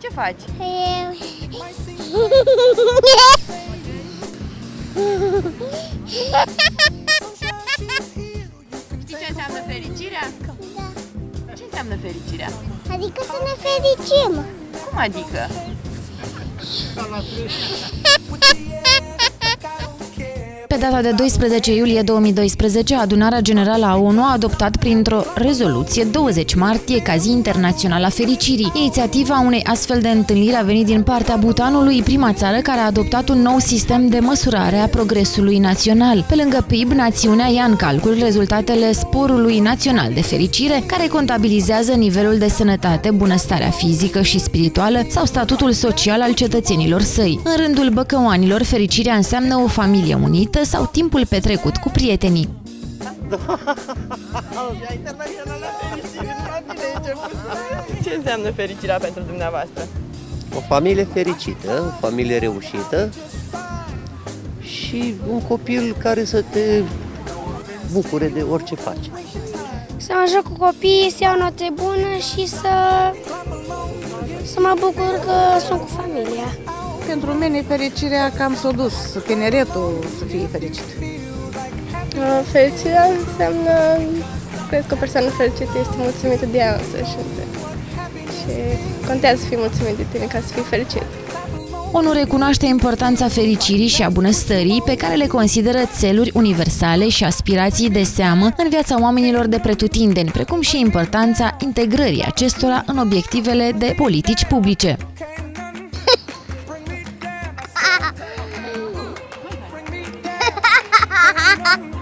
Ce faci? Eu... Știi ce înseamnă fericirea? Ce înseamnă fericirea? Adică să ne fericim. Cum adică? Pe data de 12 iulie 2012, Adunarea Generală a ONU a adoptat printr-o rezoluție 20 martie ca zi internațională a fericirii. Inițiativa unei astfel de întâlniri a venit din partea Butanului, prima țară care a adoptat un nou sistem de măsurare a progresului național. Pe lângă PIB, națiunea ia în calcul rezultatele sporului național de fericire, care contabilizează nivelul de sănătate, bunăstarea fizică și spirituală sau statutul social al cetățenilor săi. În rândul băcăoanilor, fericirea înseamnă o familie unită, sau timpul petrecut cu prietenii. Ce înseamnă fericirea pentru dumneavoastră? O familie fericită, o familie reușită și un copil care să te bucure de orice faci. Să mă joc cu copiii, să iau note bune și să, să mă bucur că sunt cu familia. Pentru mine fericirea cam s-a dus, tineretul să fie fericit. Fericirea înseamnă, cred că o persoană fericită este mulțumită de ea însăși. Și contează să fii mulțumit de tine ca să fii fericit. ONU recunoaște importanța fericirii și a bunăstării pe care le consideră țeluri universale și aspirații de seamă în viața oamenilor de pretutindeni, precum și importanța integrării acestora în obiectivele de politici publice. あっ!